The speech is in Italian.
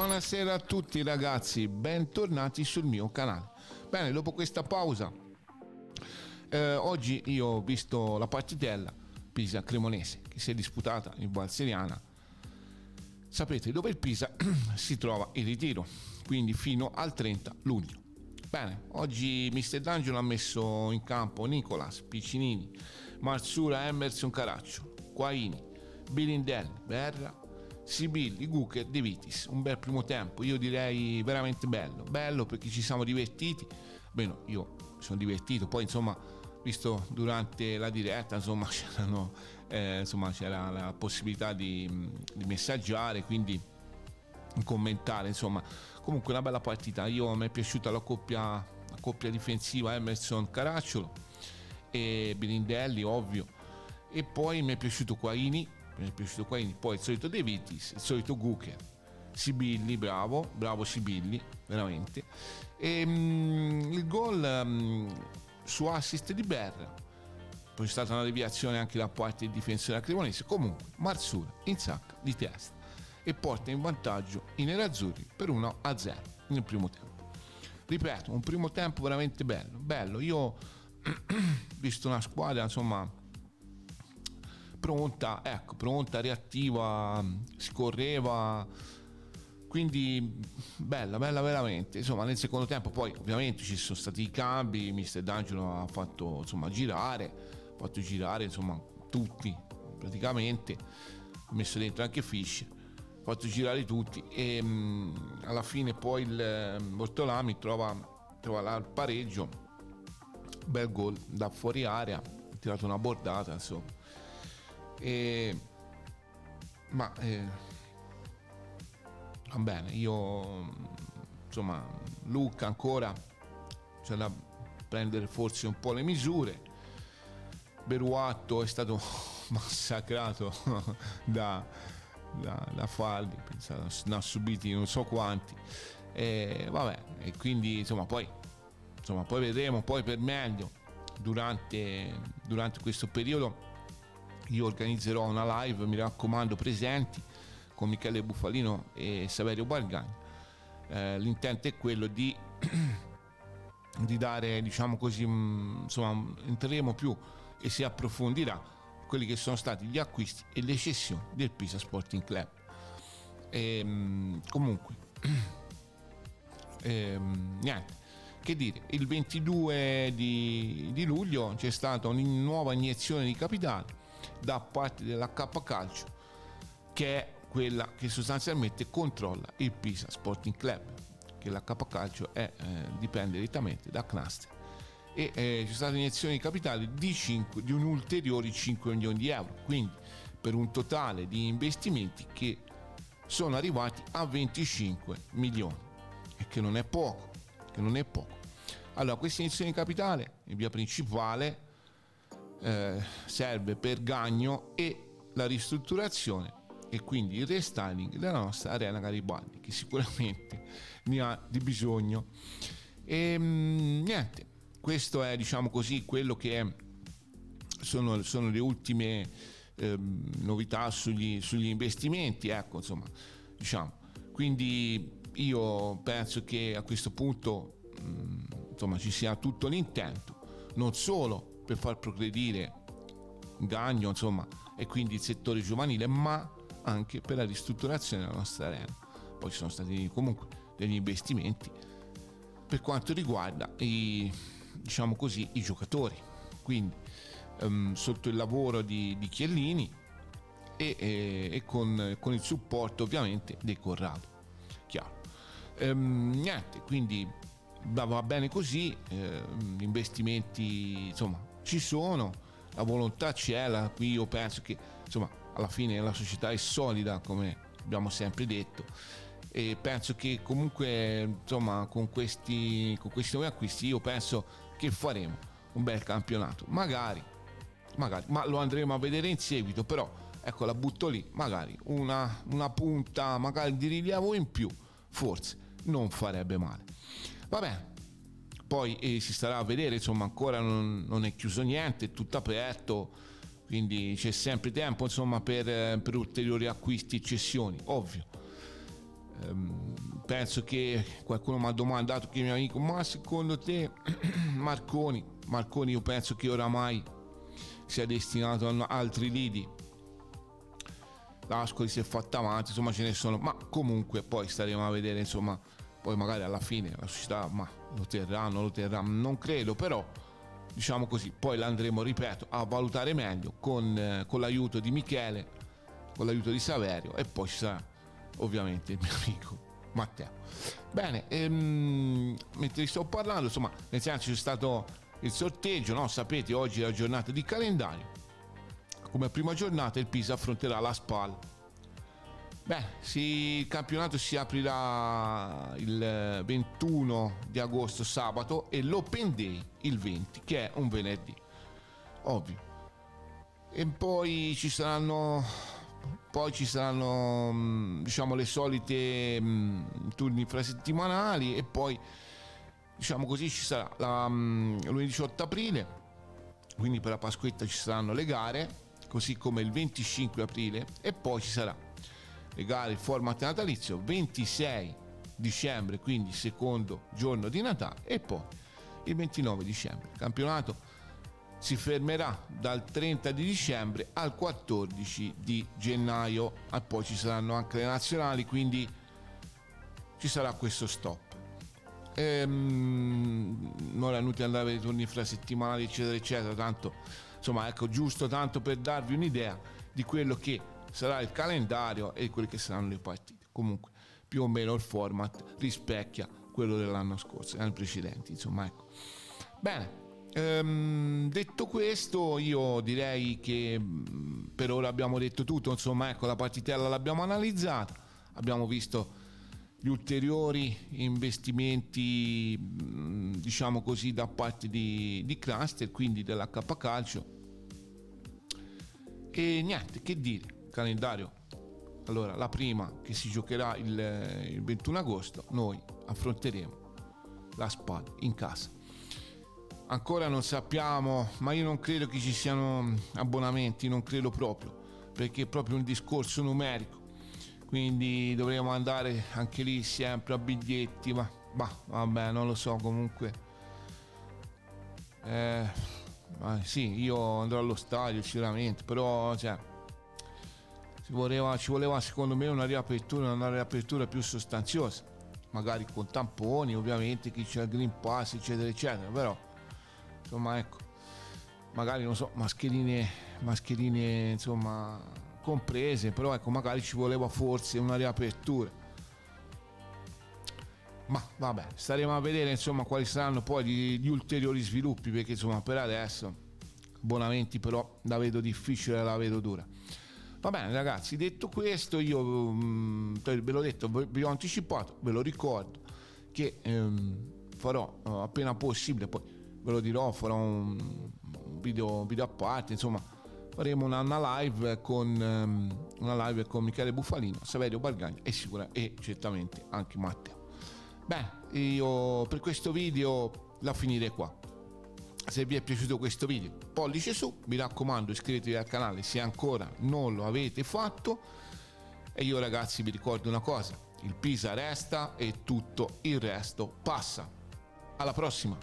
Buonasera a tutti ragazzi, bentornati sul mio canale. Bene, dopo questa pausa, eh, oggi io ho visto la partitella Pisa-Cremonese che si è disputata in Valseriana. Sapete dove il Pisa si trova in ritiro, quindi fino al 30 luglio. Bene, oggi Mister D'Angelo ha messo in campo Nicolas, Piccinini, Marsura, Emerson, Caraccio, Quaini, Bilindelli, Berra, Sibilli, Gucker, De Vitis. Un bel primo tempo, io direi veramente bello. Bello perché ci siamo divertiti. Almeno io mi sono divertito. Poi insomma, visto durante la diretta, insomma, eh, insomma c'era la possibilità di, di messaggiare, quindi commentare, insomma. Comunque una bella partita. Io mi è piaciuta la coppia, la coppia difensiva Emerson Caracciolo e Bilindelli, ovvio. E poi mi è piaciuto Quaini mi è piaciuto qua poi il solito De Vitis il solito Guker Sibilli bravo bravo Sibilli veramente. E um, il gol um, su assist di Berra poi c'è stata una deviazione anche da parte del difensore cremonese comunque Marzura in sacca di testa e porta in vantaggio i nerazzurri per 1 a 0 nel primo tempo. Ripeto un primo tempo veramente bello bello. Io visto una squadra insomma pronta, ecco, pronta, reattiva, scorreva. Quindi bella, bella veramente. Insomma, nel secondo tempo poi ovviamente ci sono stati i cambi, Mister D'Angelo ha fatto insomma girare, ha fatto girare insomma tutti praticamente, ha messo dentro anche Fish, ha fatto girare tutti e mh, alla fine poi il Bortolami trova, trova il pareggio, bel gol da fuori area, ha tirato una bordata insomma e, ma eh, va bene, io insomma, Luca ancora c'è da prendere forse un po' le misure. Beruatto è stato massacrato da, da, da falli, ne ha subiti non so quanti. E vabbè, e quindi insomma poi, insomma, poi vedremo poi per meglio durante, durante questo periodo io organizzerò una live, mi raccomando, presenti con Michele Buffalino e Saverio Bargani. Eh, l'intento è quello di, di dare, diciamo così, mm, insomma, entreremo più e si approfondirà quelli che sono stati gli acquisti e le cessioni del Pisa Sporting Club. E, ehm, comunque, e, ehm, niente, che dire, il 22 di, di luglio c'è stata una nuova iniezione di capitale da parte dell'H Calcio che è quella che sostanzialmente controlla il Pisa Sporting Club che l'H Calcio è, eh, dipende direttamente da Knaster. E eh, c'è stata un'iniezione di capitale di, 5, di un ulteriori 5 milioni di euro. Quindi per un totale di investimenti che sono arrivati a 25 milioni. E che non è poco che non è poco. Allora questa iniezione di capitale in via principale eh, serve per Gagno e la ristrutturazione e quindi il restyling della nostra arena Garibaldi che sicuramente ne ha di bisogno. E mh, niente questo è diciamo così quello che sono, sono, le ultime eh, novità sugli, sugli, investimenti ecco insomma diciamo. Quindi io penso che a questo punto mh, insomma ci sia tutto l'intento non solo per far progredire Gagno, insomma, e quindi il settore giovanile, ma anche per la ristrutturazione della nostra arena. Poi ci sono stati comunque degli investimenti per quanto riguarda i, diciamo così, i giocatori. Quindi um, sotto il lavoro di, di Chiellini e, e, e con, con, il supporto ovviamente dei Corrado. Chiaro. Um, niente, quindi va bene così, eh, investimenti insomma ci sono, la volontà c'è, la, qui io penso che insomma alla fine la società è solida come abbiamo sempre detto e penso che comunque insomma con questi, con questi nuovi acquisti io penso che faremo un bel campionato. Magari magari ma lo andremo a vedere in seguito però ecco la butto lì magari una, una punta magari di rilievo in più forse non farebbe male. Va bene poi eh, si starà a vedere, insomma ancora non, non, è chiuso niente, è tutto aperto, quindi c'è sempre tempo insomma per, per ulteriori acquisti e cessioni, ovvio. ehm, penso che qualcuno mi ha domandato che mio amico ma secondo te Marconi Marconi io penso che oramai sia destinato a altri lidi l'Ascoli si è fatta avanti insomma ce ne sono ma comunque poi staremo a vedere insomma poi magari alla fine la società ma lo terrà non lo terrà non credo però diciamo così poi l'andremo ripeto a valutare meglio con, eh, con l'aiuto di Michele con l'aiuto di Saverio e poi ci sarà ovviamente il mio amico Matteo. Bene, ehm, mentre sto parlando, insomma, nel senso c'è stato il sorteggio, no? sapete, oggi è la giornata di calendario. Come prima giornata il Pisa affronterà la SPAL. Beh, sì, il campionato si aprirà il 21 di agosto sabato e l'Open Day il 20, che è un venerdì. Ovvio. E poi ci saranno poi ci saranno mm, diciamo le solite mm, turni infrasettimanali e poi diciamo così ci sarà la, mm, lunedì 18 aprile quindi per la Pasquetta ci saranno le gare così come il 25 aprile e poi ci sarà le gare il format natalizio 26 dicembre quindi secondo giorno di Natale e poi il 29 dicembre. Campionato si fermerà dal 30 di dicembre al 14 di gennaio e poi ci saranno anche le nazionali quindi ci sarà questo stop. Ehm, non è inutile andare a vedere i turni infrasettimanali eccetera eccetera tanto insomma ecco giusto tanto per darvi un'idea di quello che sarà il calendario e quelle che saranno le partite comunque più o meno il format rispecchia quello dell'anno scorso e anni precedenti insomma ecco bene Ehm, detto questo, io direi che mm, per ora abbiamo detto tutto. Insomma, ecco, la partitella l'abbiamo analizzata, abbiamo visto gli ulteriori investimenti, mm, diciamo così, da parte di, di Cluster, quindi dell'H Calcio. E niente, che dire, calendario. Allora, la prima che si giocherà il, il 21 agosto, noi affronteremo la SPAD in casa ancora non sappiamo, ma io non credo che ci siano abbonamenti, non credo proprio, perché è proprio un discorso numerico. Quindi dovremo andare anche lì sempre a biglietti, ma bah, vabbè, non lo so, comunque. Eh, sì, io andrò allo stadio sicuramente, però cioè, ci, voleva, ci voleva secondo me una riapertura, una riapertura più sostanziosa, magari con tamponi, ovviamente chi c'è il Green Pass, eccetera, eccetera, però insomma ecco. Magari non so mascherine mascherine insomma comprese però ecco magari ci voleva forse una riapertura. Ma vabbè staremo a vedere insomma quali saranno poi gli, gli ulteriori sviluppi perché insomma per adesso abbonamenti però la vedo difficile la vedo dura va bene ragazzi detto questo io mm, ve l'ho detto vi ho anticipato ve lo ricordo che ehm, farò eh, appena possibile poi ve lo dirò, farò un video, video a parte, insomma faremo una, una live con um, una live con Michele Buffalino, Saverio Bargagna e sicura e certamente anche Matteo. Beh, io per questo video la finirei qua. Se vi è piaciuto questo video, pollice su, mi raccomando iscrivetevi al canale se ancora non lo avete fatto. E io ragazzi vi ricordo una cosa, il Pisa resta e tutto il resto passa. Alla prossima!